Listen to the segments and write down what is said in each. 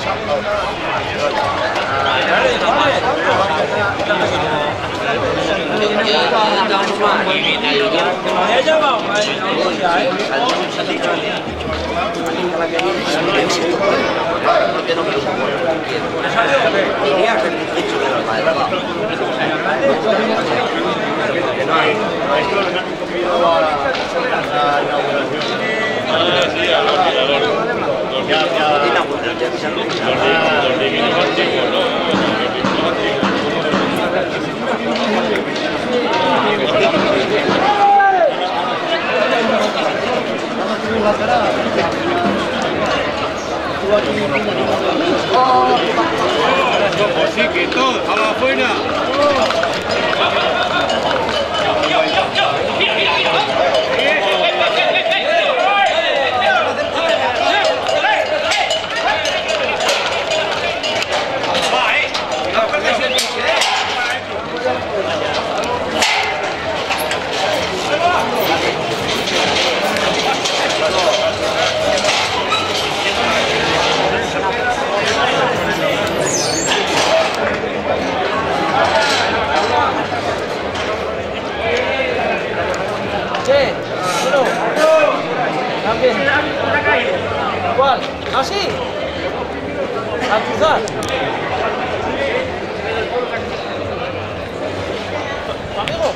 la inauguración. Pues sí, que todo, a la afuera. así. A cruzar. Amigo.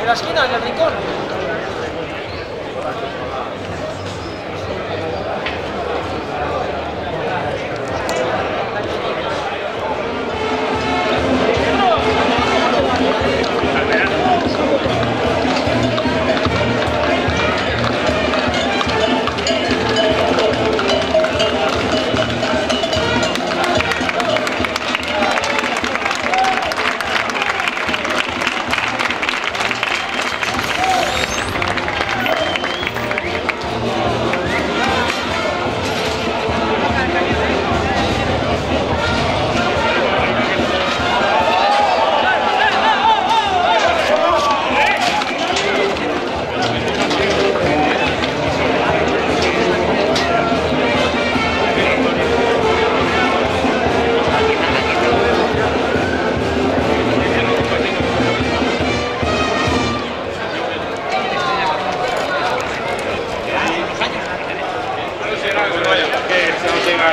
En la esquina, en el rincón.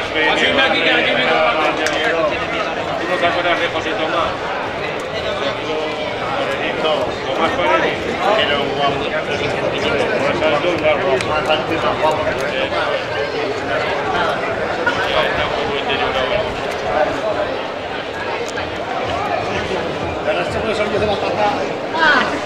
atrás. Haciendo aquí que aquí me ¿Tú no te acuerdas de José Tomás? Tomás Paredes, era un guapo. Por esa altura, más guapo que un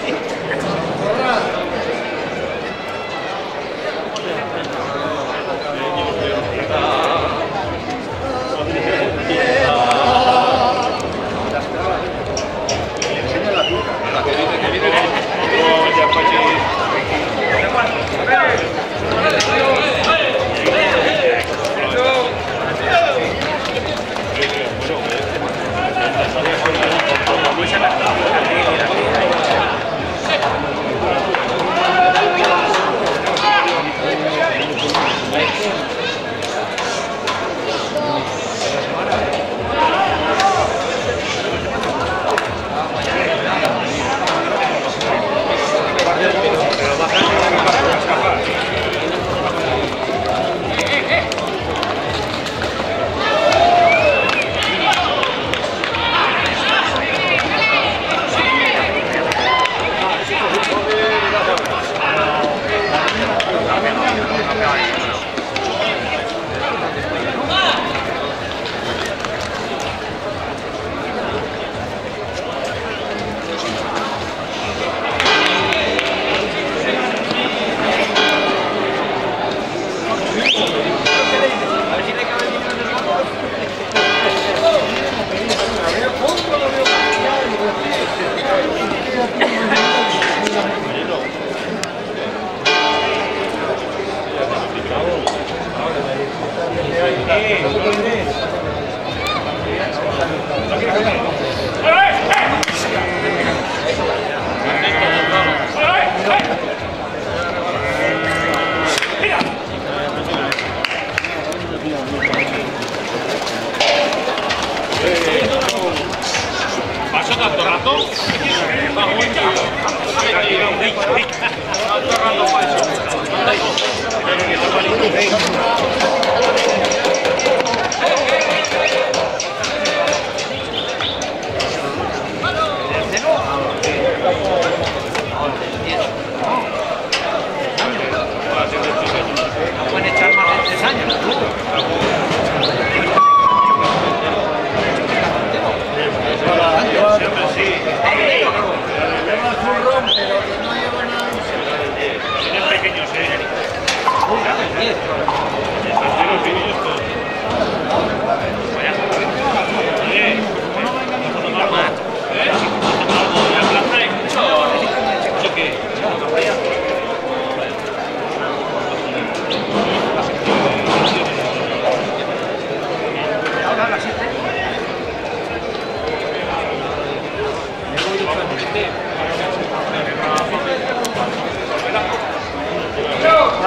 All right.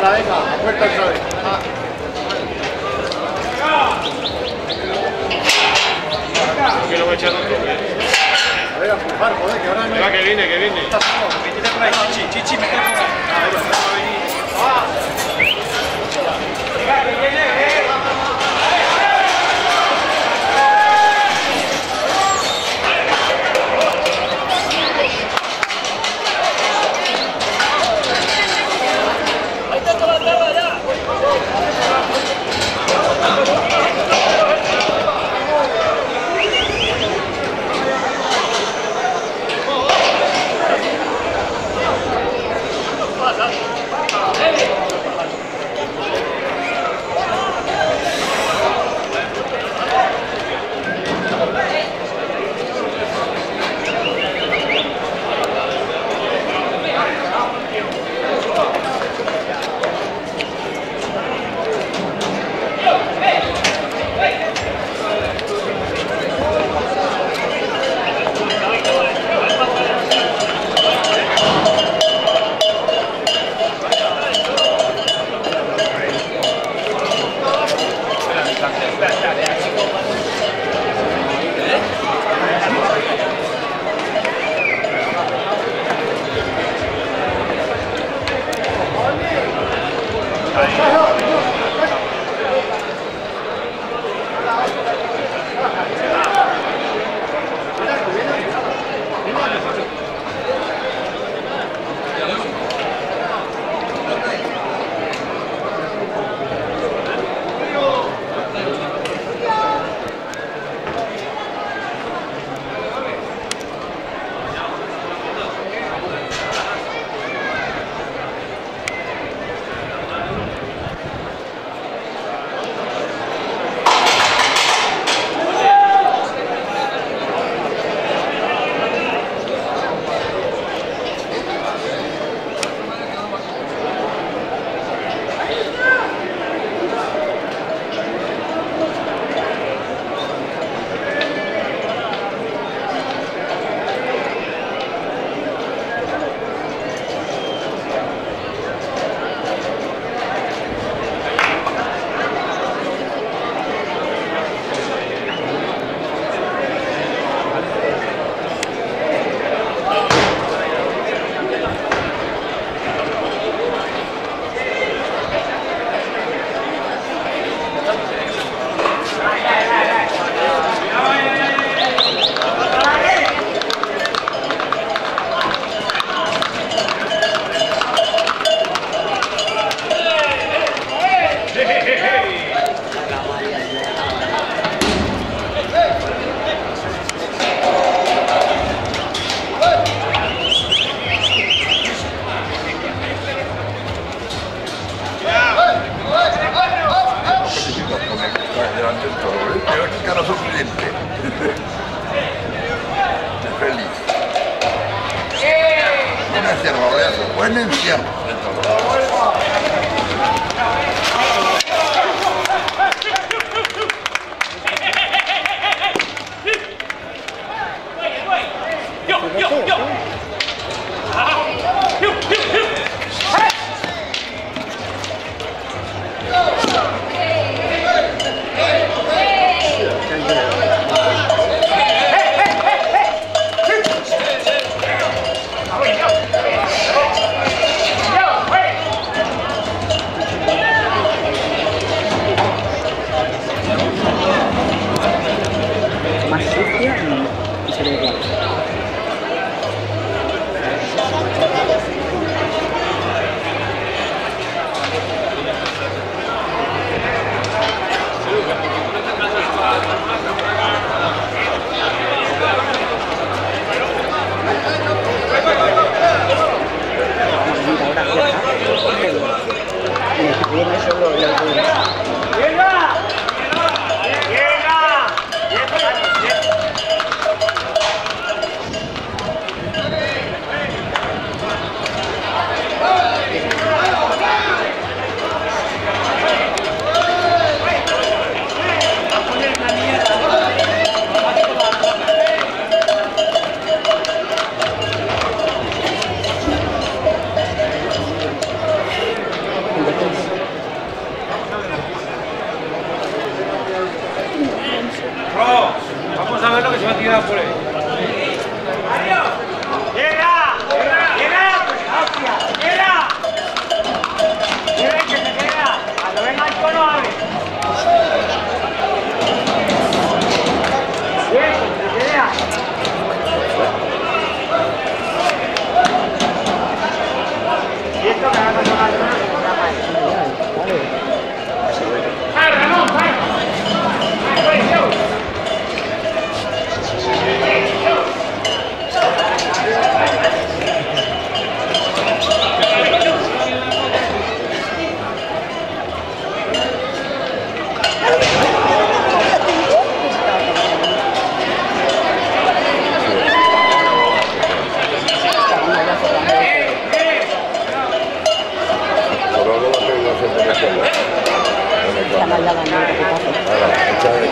Ahora venga, puerta otra vez. Ah. Que lo voy a echar otro. A ver, a empujar, joder, que ahora no Venga, que viene, que viene. Está solo. Métete por ahí, chichi, chichi, métete por ahí. Ahí va. Delante cara sorprendente. Feliz. Buen encierro, Lorenzo, buen encierro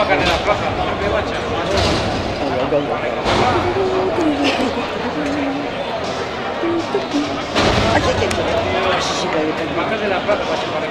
vacas de la plaza, ¿qué de la plaza para